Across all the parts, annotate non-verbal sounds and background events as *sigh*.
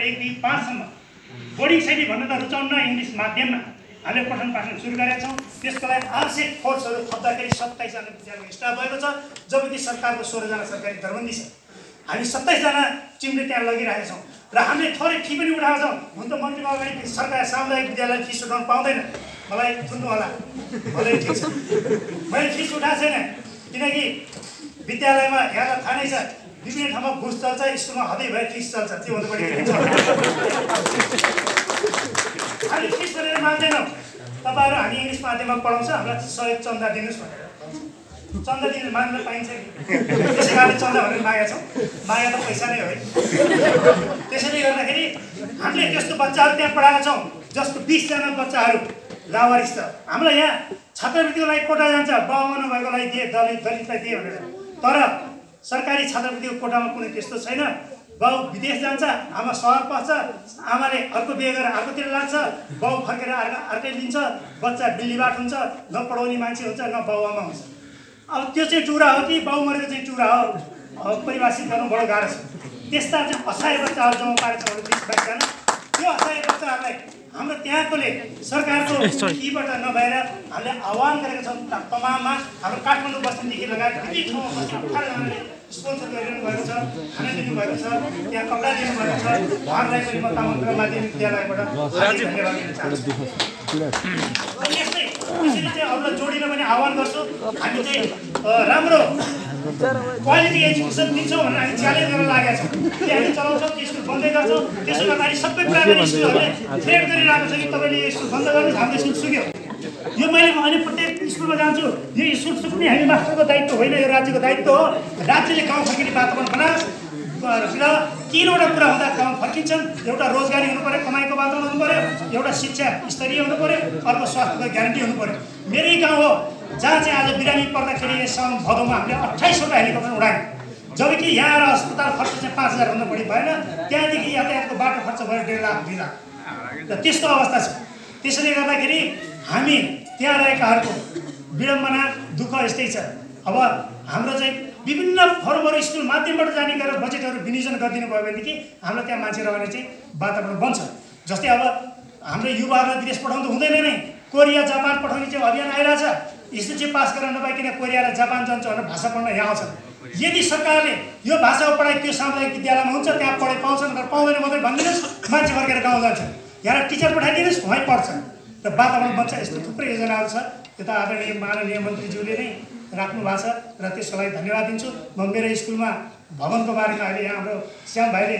एकदेखि पाँचसम्म बोर्डिङ शैली भन्न त रुचाउन्न इङ्ग्लिस माध्यममा। हामीले पठन पाठन सुरु गरेका छौँ। त्यसको लागि आवश्यक फोर्सहरू थप्दाखेरि सत्ताइसजना विद्यालयको स्टाफ भएको छ जबकि सरकारको सोह्रजना सरकारी दरबन्दी छ। हामी सत्ताइसजना टिमले त्यहाँ लगिरहेका छौँ र हामीले थोरै फी पनि उठाएको छौँ। हुन त मन्त्रीमा अगाडि सरकार सामुदायिक विद्यालय फिस उठाउनु पाउँदैन। मलाई सुन्नु होला। भलै ठिक छ। मैले फिस उठाएको छैन किनकि विद्यालयमा यहाँलाई थाहा नै छ। विभिन्न ठाउँमा घुस चल्छ स्कुलमा हदै भए फिस चल्छ। चल्दैन। हामी फिस गरेर माग्दैनौँ तपाईँहरू हामी इङ्ग्लिस माध्यममा पढाउँछ हामीलाई सहयोग चन्दा दिनुहोस् भनेर। चन्दा दिनु माग्न पाइन्छ कि? त्यसै कारणले चन्दा भनेर मागेका छौँ। मागे त पैसा नै हो है। त्यसैले गर्दाखेरि हामीले त्यस्तो बच्चाहरू त्यहाँ पढाएका छौँ जस्तो बिसजना बच्चाहरू लावारिस छ हामीलाई यहाँ छात्रवृत्तिको लागि कोटा जान्छ बाबुमा नभएकोलाई दिए दलित दलितलाई दिए भनेर। तर सरकारी छात्रवृत्तिको कोटामा कुनै त्यस्तो छैन। बाउ विदेश जान्छ आमा सहर पस्छ आमाले अर्को बिहे गरेर अर्कोतिर लाग्छ बाउ फर्केर अर्का अर्कै लिन्छ बच्चा बिल्लीबाट हुन्छ न पढाउने मान्छे हुन्छ न बाउ आमा हुन्छ। अब त्यो चाहिँ टुरा हो कि बाउ मरेको चाहिँ टुरा हो? परिभाषित गर्नु बडो गाह्रो छ। त्यस्ता चाहिँ असहाय बच्चाहरू जम्मा पारेको छ बिस बाइसजना त्यो असहाय बच्चाहरूलाई हाम्रो त्यहाँकोले सरकारको यीबाट नभएर हामीले आह्वान गरेका छौँ। तमाममा हाम्रो काठमाडौँ बस्तीदेखि लगायत विभिन्न ठाउँमा बस्ने अठारजनाले स्पोन्सर गरिरहनु भएको छ खाना दिनुभएको छ त्यहाँ कपडा दिनुभएको छ। उहाँहरूलाई पनि म तामाङ माध्यमिक विद्यालयबाट यस्तै यसरी चाहिँ अरूलाई जोडिन पनि आह्वान गर्छु। हामी चाहिँ राम्रो क्वालिटी एजुकेसन दिन्छौँ भनेर हामी च्यालेन्ज गर्न लागेका छौँ। हामी चलाउँछौँ स्कुल बन्दै गर्छौँ त्यसो गर्दाखेरि सबै प्राइभेट स्कुलहरूले थ्रेड गरिरहेको छ कि तपाईँले यो स्कुल बन्द गर्नुहोस् हाम्रो स्कुल सुक्यो यो मैले अहिले प्रत्येक स्कुलमा जान्छु यो स्कुल सुक्ने हामी मास्टरको दायित्व होइन यो राज्यको दायित्व हो। राज्यले गाउँ फर्किने वातावरण बनाओस् र तिनवटा कुरा हुँदा गाउँ फर्किन्छन् एउटा रोजगारी हुनु पऱ्यो कमाइको वातावरण हुनु पऱ्यो एउटा शिक्षा स्तरीय हुनु पऱ्यो अर्को स्वास्थ्यको ग्यारेन्टी हुनु पऱ्यो मेरै गाउँ हो जहाँ चाहिँ आज बिरामी पर्दाखेरि यस साउन भदौमा हामीले अठाइसवटा हेलिकप्टर उडायौँ जबकि यहाँ आएर अस्पताल खर्च चाहिँ पाँच हजारभन्दा बढी भएन। त्यहाँदेखि यातायातको बाटो खर्च भयो डेढ लाख दुई लाख। र त्यस्तो अवस्था छ। त्यसैले गर्दाखेरि हामी त्यहाँ रहेकाहरूको विडम्बना दुःख यस्तै छ। अब हाम्रो चाहिँ विभिन्न फर्महरू स्कुल माध्यमबाट जाने गरेर बजेटहरू विनियोजन गरिदिनु भयो भनेदेखि हामीलाई त्यहाँ मान्छे रहने चाहिँ वातावरण बन्छ। जस्तै अब हाम्रो युवाहरूलाई विदेश पठाउनु त हुँदैन नै। कोरिया जापान पठाउने चाहिँ अभियान आइरहेछ। एसएलसी पास गरेर नपाइकन कोरिया र जापान जान्छ भनेर भाषा पढ्न यहाँ आउँछन्। यदि सरकारले यो भाषाको पढाइ त्यो सामुदायिक विद्यालयमा हुन्छ त्यहाँ पढाइ पाउँछन् तर पाउँदैन मात्रै भनिदिनुहोस् मान्छे फर्केर गाउँ जान्छ। यहाँ टिचर पठाइदिनुहोस् उहीँ पढ्छन्। र वातावरण बन्छ यस्तो थुप्रै योजनाहरू छ। त्यो त आदरणीय माननीय मन्त्रीज्यूले नै राख्नु भएको छ र त्यसको लागि धन्यवाद दिन्छु। म मेरो स्कुलमा भवनको बारेमा अहिले यहाँ हाम्रो श्याम भाइले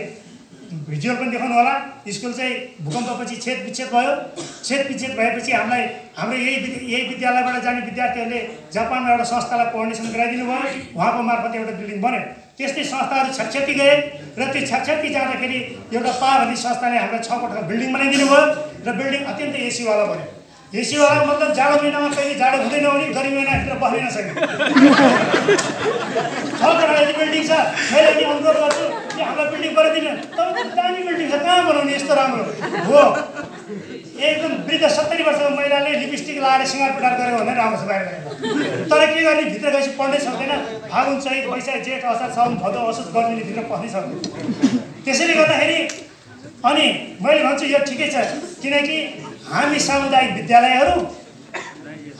भिजुअल पनि देखाउनु होला। स्कुल चाहिँ भूकम्पपछि छेद विच्छेद भयो। छेद विच्छेद भएपछि हामीलाई हाम्रो यही यही विद्यालयबाट जाने विद्यार्थीहरूले जापानमा एउटा संस्थालाई कोअर्डिनेसन गराइदिनु भयो। उहाँको मार्फत एउटा बिल्डिङ बन्यो त्यस्तै संस्थाहरू छ्याक्षति गए र त्यो छ्याक्षति जाँदाखेरि एउटा पा भन्ने संस्थाले हामीलाई छ कोठाको बिल्डिङ बनाइदिनु भयो र बिल्डिङ अत्यन्तै एसीवाला बन्यो। एसीवाला मतलब जाडो महिनामा कहिले जाडो हुँदैन भने गर्मी महिनाभित्र बस्नै नसक्ने *laughs* छ कोठाको बिल्डिङ छ। मैले अनि अनुरोध गर्छु कि हामीलाई बिल्डिङ बनाइदिनु तपाईँको दामी बिल्डिङ छ कहाँ बनाउने यस्तो राम्रो? हो। एकदम वृद्ध सत्तरी वर्षको महिलाले लिपस्टिक लगाएर सिँगार पिटार गऱ्यो भने राम्रो छ बाहिर। तर के गर्ने? भित्र गएपछि पढ्नै सक्दैन। फागुन चैत वैशाख जेठ असार साउन भदौ असोज गर्मीले भित्र पस्नै सक्दैन। त्यसैले गर्दाखेरि अनि मैले भन्छु यो ठिकै छ। किनकि हामी सामुदायिक विद्यालयहरू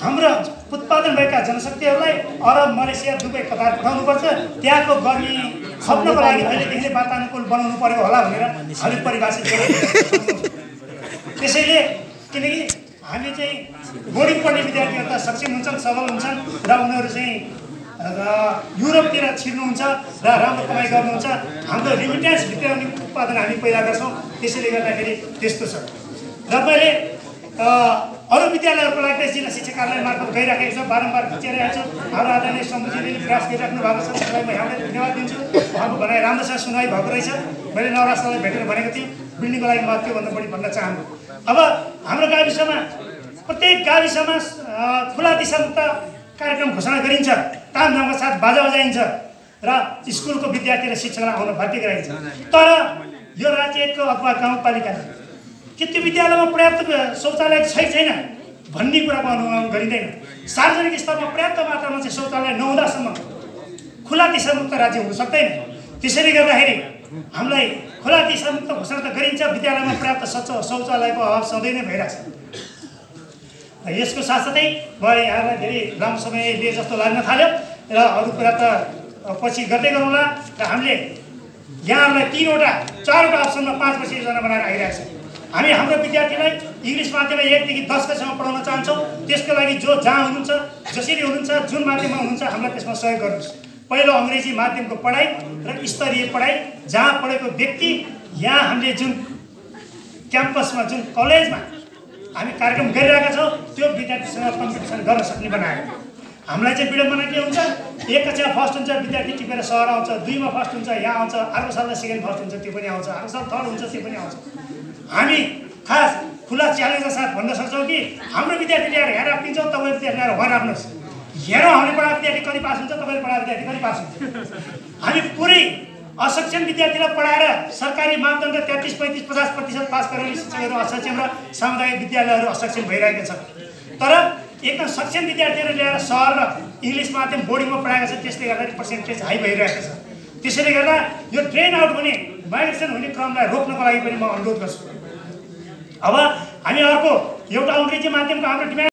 हाम्रो उत्पादन भएका जनशक्तिहरूलाई अरब मलेसिया दुबई कतार पठाउनुपर्छ। त्यहाँको गर्मी खप्नको लागि अहिलेदेखि नै वातानुकूल बनाउनु पर्यो होला भनेर हामी परिभाषित त्यसैले किनकि हामी चाहिँ बोर्डिङ पढ्ने विद्यार्थीहरू त सक्षम हुन्छन् सबल हुन्छन् र उनीहरू चाहिँ र युरोपतिर छिर्नुहुन्छ र राम्रो कमाइ गर्नुहुन्छ। हाम्रो रिमिटेन्स भित्राउने उत्पादन हामी पैदा गर्छौँ। त्यसैले गर्दाखेरि त्यस्तो छ। र मैले अरू विद्यालयहरूको लागि जिल्ला शिक्षा कार्यालय मार्फत गइराखेको छ बारम्बार खिचिरहेको छु। हाम्रो आदरणीय समुद्रीले प्रयास गरिराख्नु भएको छ त्यसलाई म यहाँलाई धन्यवाद दिन्छु। उहाँको भनाइ राम्रोसँग सुनाइ भएको रहेछ। मैले नवराष्ट्रलाई भेटेर भनेको थिएँ बिल्डिङको लागि म त्योभन्दा बढी भन्न चाहन्छु। अब हाम्रो गाविसमा प्रत्येक गाविसमा खुला दिशामुक्त कार्यक्रम घोषणा गरिन्छ। तामझामका साथ बाजा बजाइन्छ र स्कुलको विद्यार्थी र शिक्षकलाई आउन भर्ती गराइन्छ। तर यो राज्यको अथवा गाउँपालिकाले कि त्यो विद्यालयमा पर्याप्त शौचालय छै छैन भन्ने कुराको अनुमान गरिँदैन। सार्वजनिक स्तरमा पर्याप्त मात्रामा चाहिँ शौचालय नहुँदासम्म खुला दिशामुक्त राज्य हुन सक्दैन। त्यसैले गर्दाखेरि हामीलाई खुला दिशामुक्त घोषणा त गरिन्छ विद्यालयमा पर्याप्त शौच शौचालयको अभाव सधैँ नै भइरहेछ। यसको साथसाथै मलाई यहाँलाई धेरै लामो समय लिए जस्तो लाग्न थाल्यो र अरू कुरा त पछि गर्दै गरौँला। र हामीले यहाँहरूलाई तिनवटा चारवटा अप्सनमा पाँच वर्ष योजना बनाएर आइरहेको छ। हामी हाम्रो विद्यार्थीलाई इङ्ग्लिस माध्यममा एकदेखि दस कक्षामा पढाउन चाहन्छौँ। त्यसको लागि जो जहाँ हुनुहुन्छ जसरी हुनुहुन्छ जुन माध्यममा हुनुहुन्छ हामीलाई त्यसमा सहयोग गर्नुहोस्। पहिलो अङ्ग्रेजी माध्यमको पढाइ र स्तरीय पढाइ। जहाँ पढेको व्यक्ति यहाँ हामीले जुन क्याम्पसमा जुन कलेजमा हामी कार्यक्रम गरिरहेका छौँ त्यो विद्यार्थीसँग कम्पिटिसन गर्न सक्ने बनायो। हामीलाई चाहिँ विडम्बना के हुन्छ। एक कक्षा फर्स्ट हुन्छ विद्यार्थी टिपेर सहर आउँछ दुईमा फर्स्ट हुन्छ यहाँ आउँछ अर्को सालमा सेकेन्ड फर्स्ट हुन्छ त्यो पनि आउँछ अर्को साल थर्ड हुन्छ त्यो पनि आउँछ। हामी खास खुला च्यालेन्जका साथ भन्न सक्छौँ कि हाम्रो विद्यार्थी ल्याएर यहाँ राखिदिन्छौँ तपाईँ विद्यार्थी ल्याएर उहाँ राख्नुहोस्। हेरौँ हामीले पढाएको विद्यार्थी कति पास हुन्छ तपाईँले पढाएको विद्यार्थी कति पास हुन्छ। हामी पुरै असक्षम विद्यार्थीलाई पढाएर सरकारी मापदण्ड तेत्तिस पैँतिस पचास प्रतिशत पास गरेर शिक्षकहरू असक्षम र सामुदायिक विद्यालयहरू असक्षम भइरहेका छन्। तर एकदम सक्षम विद्यार्थीहरू ल्याएर सहर र इङ्ग्लिस माध्यम बोर्डिङमा पढाएको छ त्यसले गर्दाखेरि पर्सेन्टेज हाई भइरहेको छ। त्यसैले गर्दा यो ट्रेन आउट हुने माइग्रेसन हुने क्रमलाई रोक्नको लागि पनि म अनुरोध गर्छु। अब हामी अर्को एउटा अङ्ग्रेजी माध्यमको हाम्रो डिमान्ड